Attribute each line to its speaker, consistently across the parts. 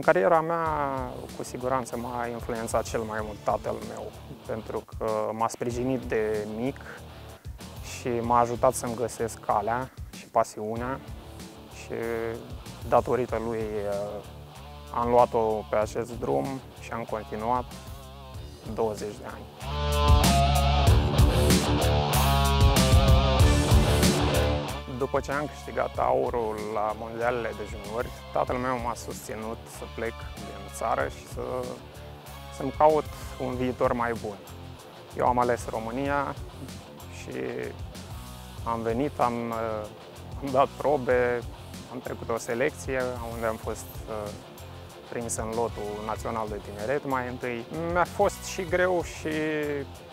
Speaker 1: În cariera mea, cu siguranță m-a influențat cel mai mult tatăl meu, pentru că m-a sprijinit de mic și m-a ajutat să-mi găsesc calea și pasiunea și datorită lui uh, am luat-o pe acest drum și am continuat 20 de ani. După ce am câștigat aurul la mondialele de juniori, tatăl meu m-a susținut să plec din țară și să, să-mi caut un viitor mai bun. Eu am ales România și am venit, am, am dat probe, am trecut o selecție unde am fost uh, prins în lotul național de tineret mai întâi. Mi-a fost și greu și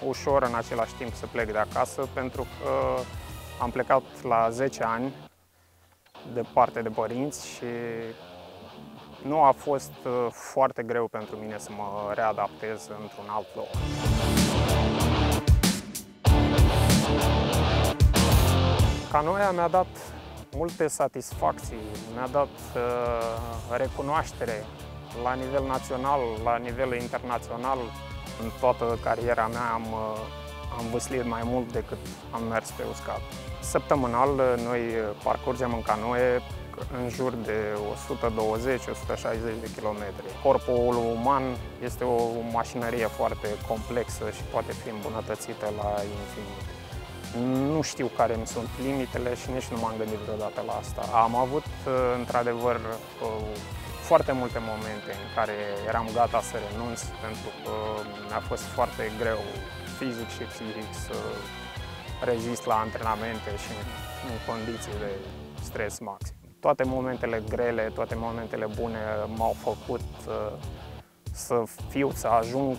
Speaker 1: ușor în același timp să plec de acasă pentru că am plecat la 10 ani departe de părinți și nu a fost uh, foarte greu pentru mine să mă readaptez într-un alt loc. Canoia mi-a dat multe satisfacții, mi-a dat uh, recunoaștere la nivel național, la nivel internațional. În toată cariera mea am, uh, am văslit mai mult decât am mers pe uscat. Săptămânal noi parcurgem în canoe în jur de 120-160 de kilometri. Corpul uman este o mașinărie foarte complexă și poate fi îmbunătățită la infinit. Nu știu care îmi sunt limitele și nici nu m-am gândit vreodată la asta. Am avut, într-adevăr, foarte multe momente în care eram gata să renunț pentru că mi-a fost foarte greu fizic și psihic să rezist la antrenamente și în condiții de stres maxim. Toate momentele grele, toate momentele bune m-au făcut uh, să fiu, să ajung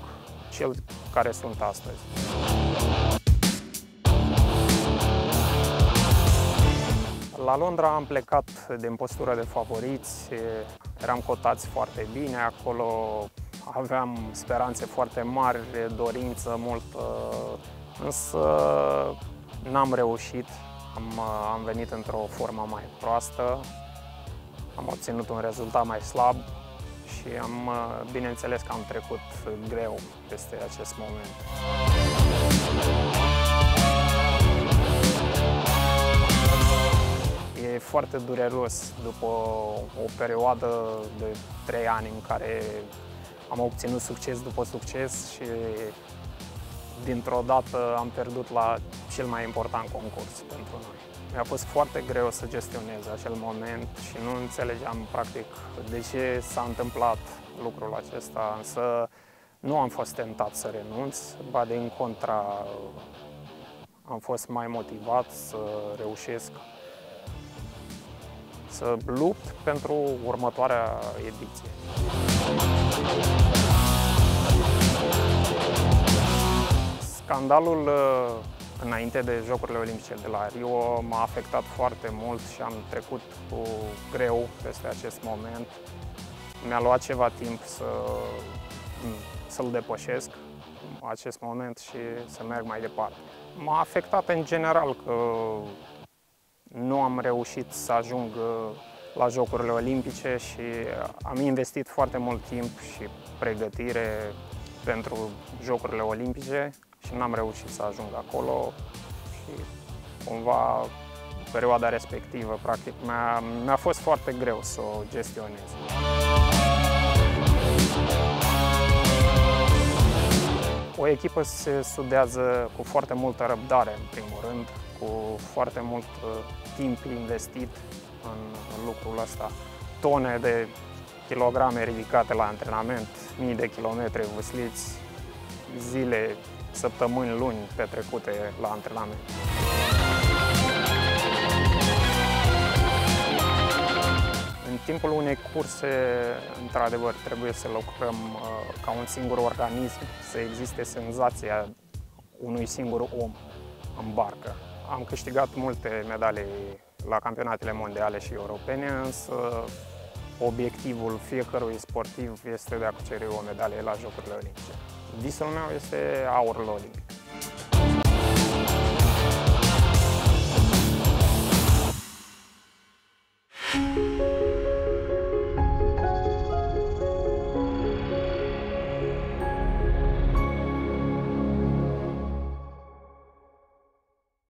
Speaker 1: cel care sunt astăzi. La Londra am plecat din postură de favoriți, eram cotați foarte bine, acolo aveam speranțe foarte mari, dorință multă însă n-am reușit, am, am venit într-o formă mai proastă, am obținut un rezultat mai slab și am, bineînțeles că am trecut greu peste acest moment. Foarte dureros după o perioadă de trei ani în care am obținut succes după succes și dintr-o dată am pierdut la cel mai important concurs pentru noi. Mi-a fost foarte greu să gestionez acel moment și nu înțelegeam practic de ce s-a întâmplat lucrul acesta, însă nu am fost tentat să renunț, ba din contra am fost mai motivat să reușesc să lupt pentru următoarea ediție. Scandalul uh, înainte de Jocurile Olimpice de la Rio m-a afectat foarte mult și am trecut cu greu peste acest moment. Mi-a luat ceva timp să, să-l depășesc acest moment și să merg mai departe. M-a afectat în general că nu am reușit să ajung uh, la Jocurile Olimpice și am investit foarte mult timp și pregătire pentru Jocurile Olimpice și n-am reușit să ajung acolo și cumva perioada respectivă, practic, mi-a, mi-a fost foarte greu să o gestionez. O echipă se studiază cu foarte multă răbdare, în primul rând, cu foarte mult uh, timp investit în, în lucrul ăsta. Tone de kilograme ridicate la antrenament, mii de kilometri vâsliți, zile săptămâni, luni petrecute la antrenament. Timpul unei curse, într-adevăr, trebuie să lucrăm uh, ca un singur organism, să existe senzația unui singur om în barcă. Am câștigat multe medalii la campionatele mondiale și europene, însă obiectivul fiecărui sportiv este de a cuceri o medalie la Jocurile Olimpice. Visul meu este aurul olimpic.